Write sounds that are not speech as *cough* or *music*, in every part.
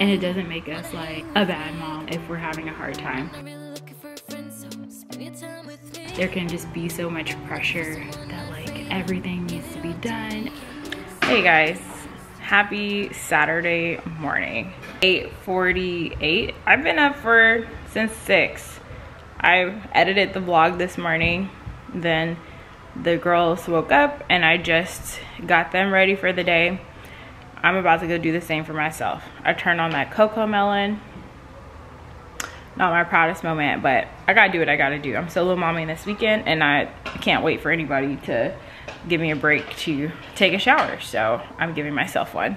And it doesn't make us like a bad mom if we're having a hard time. There can just be so much pressure that like everything needs to be done. Hey guys, happy Saturday morning. 8.48. I've been up for since 6. I edited the vlog this morning. Then the girls woke up and I just got them ready for the day. I'm about to go do the same for myself. I turned on that Cocomelon. Not my proudest moment, but I gotta do what I gotta do. I'm solo momming this weekend and I can't wait for anybody to give me a break to take a shower. So I'm giving myself one.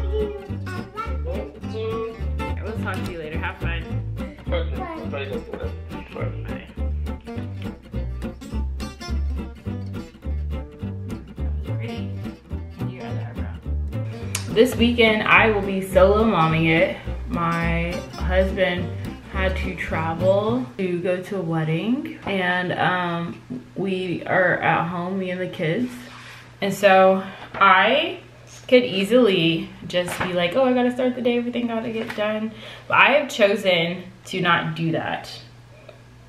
Talk to you later. Have fun. This weekend I will be solo momming it. My husband had to travel to go to a wedding and um, we are at home, me and the kids. And so I could easily just be like, oh, I gotta start the day, everything gotta get done. But I have chosen to not do that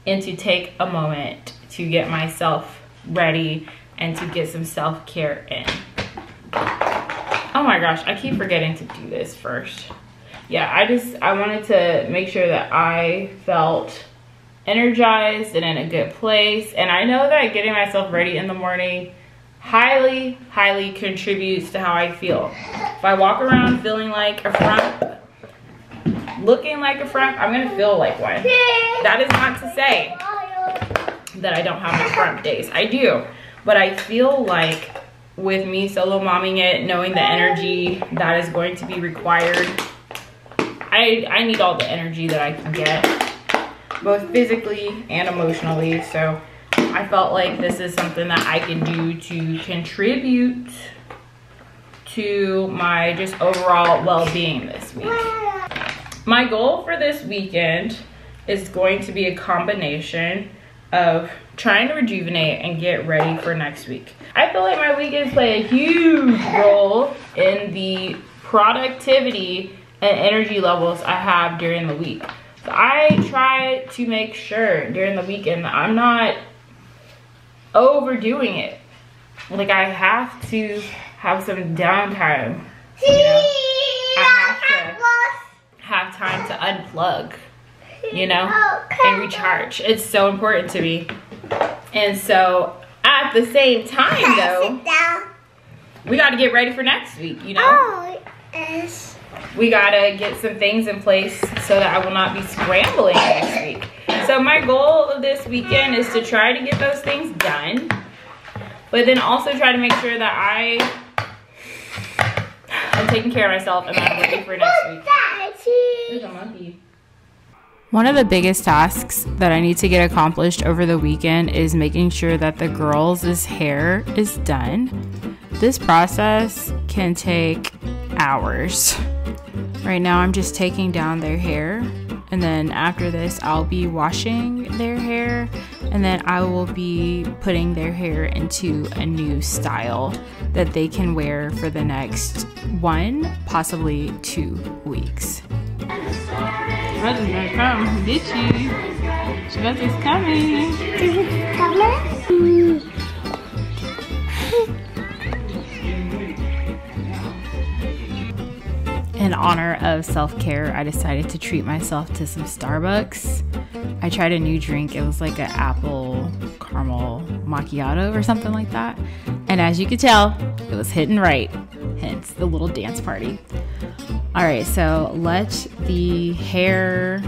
and to take a moment to get myself ready and to get some self-care in. Oh my gosh, I keep forgetting to do this first. Yeah, I just, I wanted to make sure that I felt energized and in a good place. And I know that getting myself ready in the morning highly, highly contributes to how I feel. If I walk around feeling like a frump, looking like a frump, I'm gonna feel like one. That is not to say that I don't have my frump days. I do, but I feel like with me solo momming it, knowing the energy that is going to be required. I, I need all the energy that I can get, both physically and emotionally. So I felt like this is something that I can do to contribute to my just overall well-being this week. My goal for this weekend is going to be a combination of trying to rejuvenate and get ready for next week. I feel like my weekends play a huge role in the productivity and energy levels I have during the week. So I try to make sure during the weekend that I'm not overdoing it. Like I have to have some downtime. You know? I have to have time to unplug you know, and recharge. It's so important to me. And so at the same time though, we got to get ready for next week, you know? Oh. We got to get some things in place so that I will not be scrambling. So my goal of this weekend is to try to get those things done, but then also try to make sure that I am taking care of myself and I'm ready for next week. There's a monkey. One of the biggest tasks that I need to get accomplished over the weekend is making sure that the girls' hair is done. This process can take hours. Right now, I'm just taking down their hair, and then after this, I'll be washing their hair, and then I will be putting their hair into a new style that they can wear for the next one, possibly two weeks brother's gonna come get you. Brother's coming. coming? Honor of self care, I decided to treat myself to some Starbucks. I tried a new drink. It was like an apple caramel macchiato or something like that. And as you could tell, it was hitting right, hence the little dance party. All right, so let the hair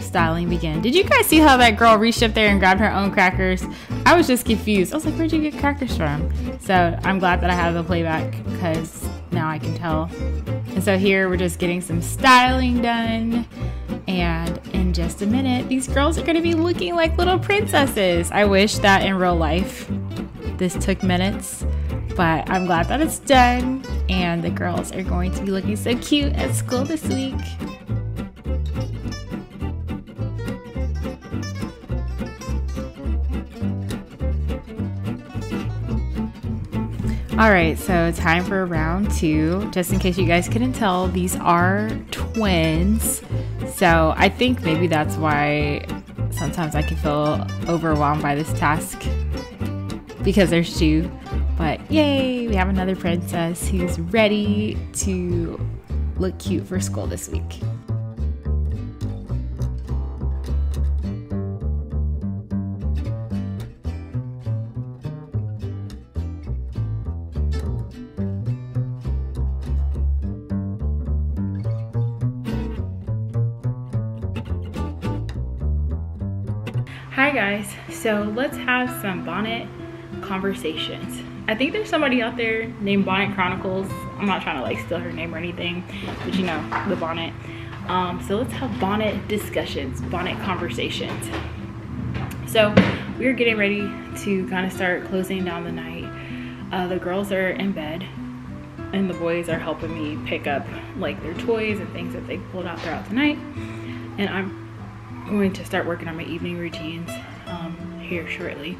styling begin. Did you guys see how that girl reached up there and grabbed her own crackers? I was just confused. I was like, where'd you get crackers from? So I'm glad that I have the playback because now I can tell. And so here we're just getting some styling done. And in just a minute, these girls are going to be looking like little princesses. I wish that in real life this took minutes, but I'm glad that it's done. And the girls are going to be looking so cute at school this week. All right, so time for round two. Just in case you guys couldn't tell, these are twins. So I think maybe that's why sometimes I can feel overwhelmed by this task because there's two. But yay, we have another princess who's ready to look cute for school this week. Guys, so let's have some bonnet conversations. I think there's somebody out there named Bonnet Chronicles. I'm not trying to like steal her name or anything, but you know, the bonnet. Um, so let's have bonnet discussions, bonnet conversations. So we're getting ready to kind of start closing down the night. Uh, the girls are in bed and the boys are helping me pick up like their toys and things that they pulled out throughout the night. And I'm going to start working on my evening routines um, here shortly.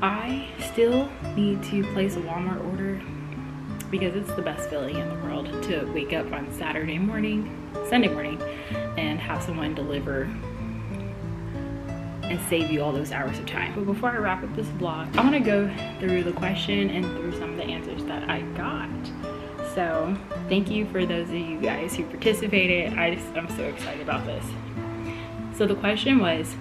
I still need to place a Walmart order because it's the best feeling in the world to wake up on Saturday morning, Sunday morning, and have someone deliver and save you all those hours of time. But before I wrap up this vlog, I want to go through the question and through some of the answers that I got. So thank you for those of you guys who participated. I just, I'm so excited about this. So the question was,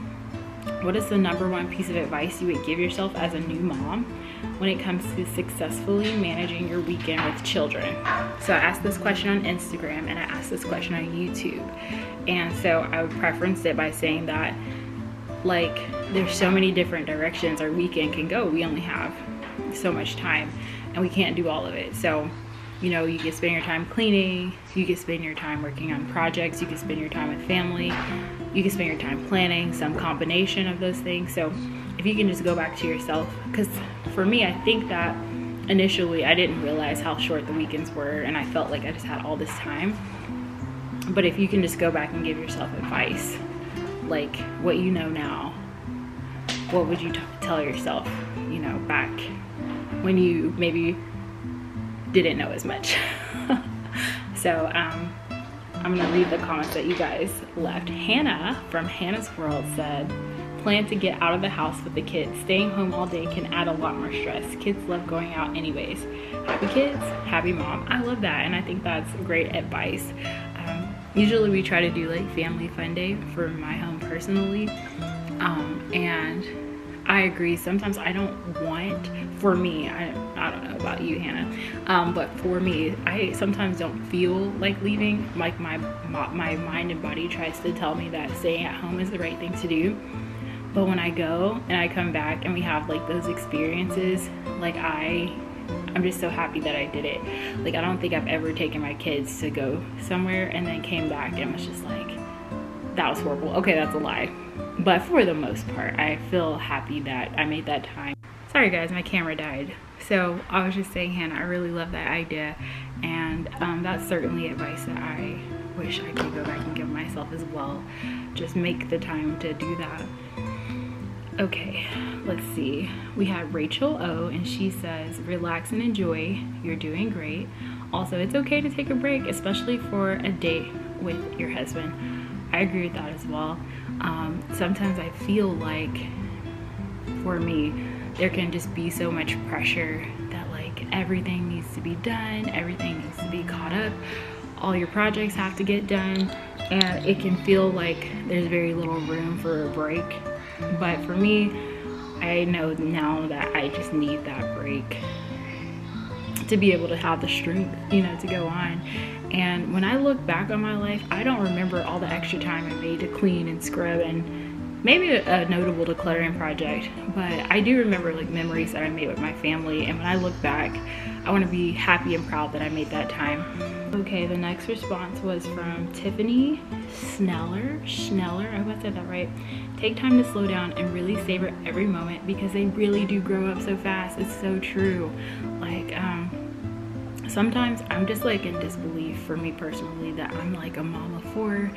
what is the number one piece of advice you would give yourself as a new mom when it comes to successfully managing your weekend with children? So I asked this question on Instagram and I asked this question on YouTube. And so I would preferenced it by saying that like there's so many different directions our weekend can go. We only have so much time and we can't do all of it. So you know, you can spend your time cleaning, you can spend your time working on projects, you can spend your time with family, you can spend your time planning, some combination of those things. So if you can just go back to yourself, because for me, I think that initially I didn't realize how short the weekends were and I felt like I just had all this time. But if you can just go back and give yourself advice, like what you know now, what would you tell yourself, you know, back when you maybe didn't know as much. *laughs* so um, I'm gonna read the comments that you guys left. Hannah from Hannah's World said, plan to get out of the house with the kids. Staying home all day can add a lot more stress. Kids love going out anyways. Happy kids, happy mom. I love that and I think that's great advice. Um, usually we try to do like family fun day for my home personally. Um, and I agree. Sometimes I don't want, for me, I, I don't know about you, Hannah, um, but for me, I sometimes don't feel like leaving. Like my, my, my mind and body tries to tell me that staying at home is the right thing to do. But when I go and I come back and we have like those experiences, like I, I'm just so happy that I did it. Like I don't think I've ever taken my kids to go somewhere and then came back and was just like, that was horrible. Okay, that's a lie but for the most part i feel happy that i made that time. Sorry guys my camera died. So i was just saying hannah i really love that idea and um, that's certainly advice that i wish i could go back and give myself as well. Just make the time to do that. Okay let's see. We have rachel o and she says relax and enjoy. You're doing great. Also it's okay to take a break especially for a date with your husband. I agree with that as well um, sometimes I feel like for me, there can just be so much pressure that like everything needs to be done, everything needs to be caught up, all your projects have to get done, and it can feel like there's very little room for a break. But for me, I know now that I just need that break to be able to have the strength, you know, to go on. And when I look back on my life, I don't remember all the extra time I made to clean and scrub and maybe a, notable decluttering project. But I do remember like memories that I made with my family. And when I look back, I want to be happy and proud that I made that time. Okay, the next response was from Tiffany Schneller. Schneller, I hope I said that right. Take time to slow down and really savor every moment because they really do grow up so fast. It's so true. Like, um, sometimes I'm just like in disbelief for me personally that I'm like a mom of four,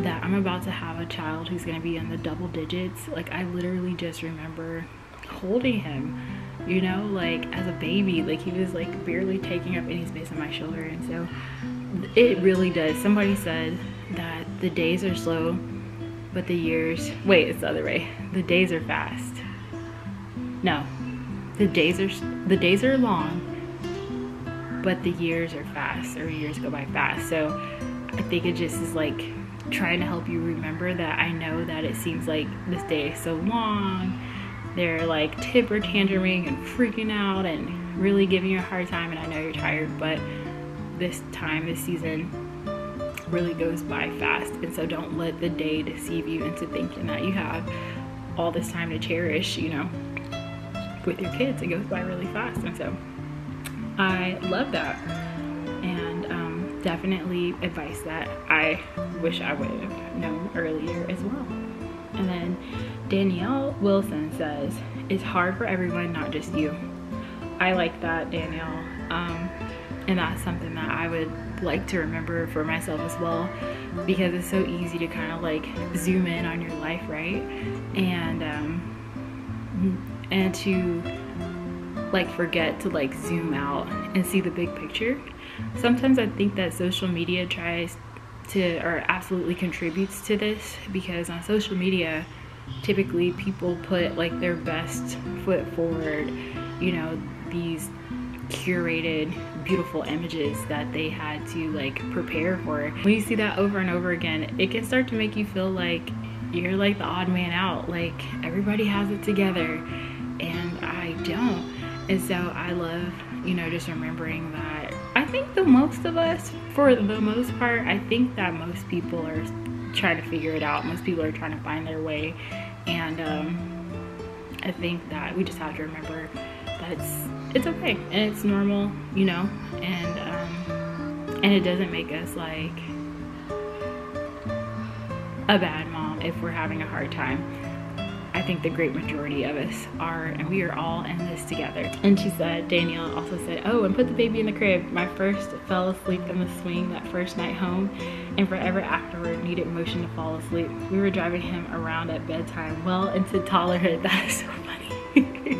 that I'm about to have a child who's gonna be in the double digits. Like, I literally just remember holding him you know like as a baby. Like he was like barely taking up any space on my shoulder. And so it really does. Somebody said that the days are slow but the years wait it's the other way. The days are fast. No. The days are the days are long but the years are fast or years go by fast. So i think it just is like trying to help you remember that i know that it seems like this day is so long. They're like tipper tangerine and freaking out and really giving you a hard time and I know you're tired but this time this season really goes by fast. And so don't let the day deceive you into thinking that you have all this time to cherish you know with your kids. It goes by really fast. And so I love that and um, definitely advice that I wish I would have known earlier as well and then Danielle Wilson says, it's hard for everyone, not just you. I like that, Danielle. Um, and that's something that I would like to remember for myself as well because it's so easy to kind of like zoom in on your life, right? And, um, and to like forget to like zoom out and see the big picture. Sometimes I think that social media tries to or absolutely contributes to this because on social media typically people put like their best foot forward you know these curated beautiful images that they had to like prepare for. When you see that over and over again it can start to make you feel like you're like the odd man out like everybody has it together. And i don't and so i love you know just remembering that. I think the most of us for the most part i think that most people are trying to figure it out. Most people are trying to find their way. And um, i think that we just have to remember that it's it's okay. And it's normal you know? And um, and it doesn't make us like a bad mom if we're having a hard time think the great majority of us are, and we are all in this together. And she said, Danielle also said, oh, and put the baby in the crib. My first fell asleep in the swing that first night home, and forever afterward needed motion to fall asleep. We were driving him around at bedtime, well into toddlerhood. *laughs* That is so funny.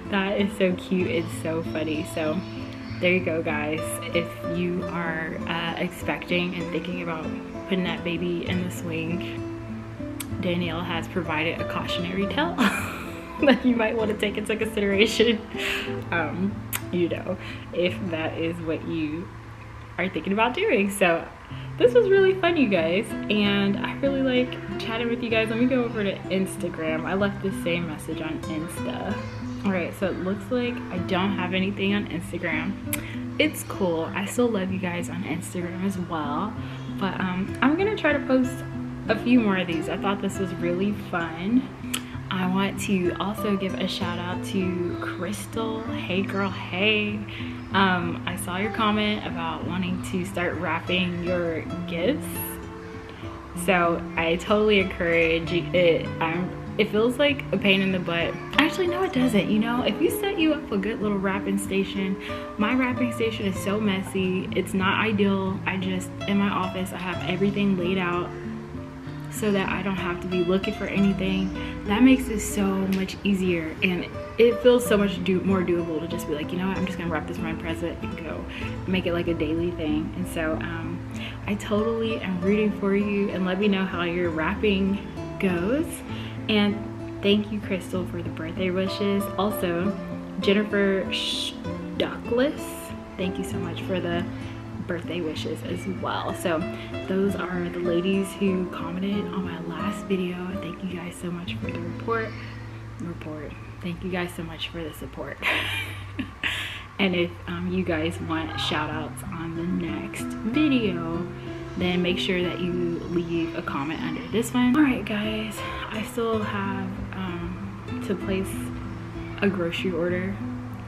*laughs* that is so cute. It's so funny. So there you go, guys. If you are uh, expecting and thinking about putting that baby in the swing, Danielle has provided a cautionary tale *laughs* that you might want to take into consideration, um, you know, if that is what you are thinking about doing. So this was really fun, you guys, and I really like chatting with you guys. Let me go over to Instagram. I left the same message on Insta. All right, so it looks like I don't have anything on Instagram. It's cool. I still love you guys on Instagram as well, but um, I'm gonna try to post a few more of these. I thought this was really fun. I want to also give a shout out to Crystal. Hey girl, hey. Um, I saw your comment about wanting to start wrapping your gifts. So I totally encourage it. Um, it feels like a pain in the butt. Actually, no, it doesn't. You know, if you set you up a good little wrapping station, my wrapping station is so messy. It's not ideal. I just, in my office, I have everything laid out so that I don't have to be looking for anything. That makes it so much easier and it feels so much do more doable to just be like, you know what, I'm just gonna wrap this my present and go make it like a daily thing. And so um, I totally am rooting for you and let me know how your wrapping goes. And thank you, Crystal, for the birthday wishes. Also, Jennifer Stuckless, thank you so much for the birthday wishes as well. So those are the ladies who commented on my last video. Thank you guys so much for the report. Report. Thank you guys so much for the support. *laughs* And if um, you guys want shout outs on the next video, then make sure that you leave a comment under this one. All right, guys, I still have um, to place a grocery order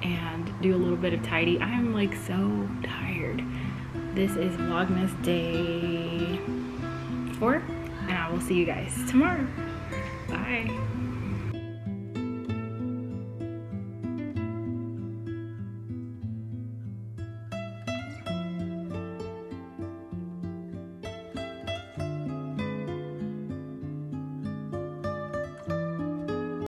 and do a little bit of tidy. I am like so tired. This is Vlogmas day four, and I will see you guys tomorrow. Bye.